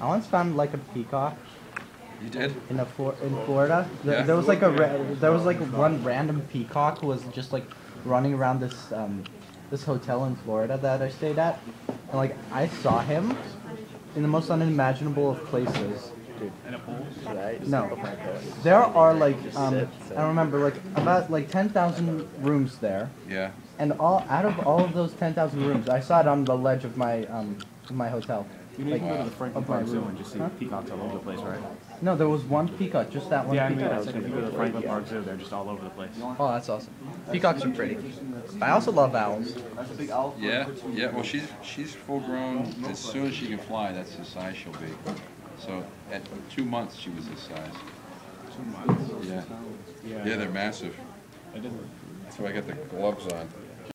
I once found like a peacock You did? in a Flor- in Florida. There, Yeah. there was like a ra- there was like one random peacock who was just like running around this um this hotel in Florida that I stayed at, and like I saw him in the most unimaginable of places. In a pool? Should I just No. open my door? There are like um sit, sit. I remember like about like ten thousand rooms there, Yeah. and all out of all of those ten thousand rooms, I saw it on the ledge of my um of my hotel. You know, you can go to the Franklin of my Park Zoo room. and just see Huh? peacocks all over the place, right? No, there was one peacock, just that one Yeah, I mean, peacock. that's like if you go to the Franklin Park Zoo, they're just all over the place. Oh, that's awesome. Peacocks are pretty. I also love owls. That's a big owl. Yeah, yeah, well, she's, she's full grown, as soon as she can fly, that's the size she'll be. So, at two months, she was this size. Two months. Yeah, Yeah. yeah, they're massive. It doesn't. That's why I got the gloves on.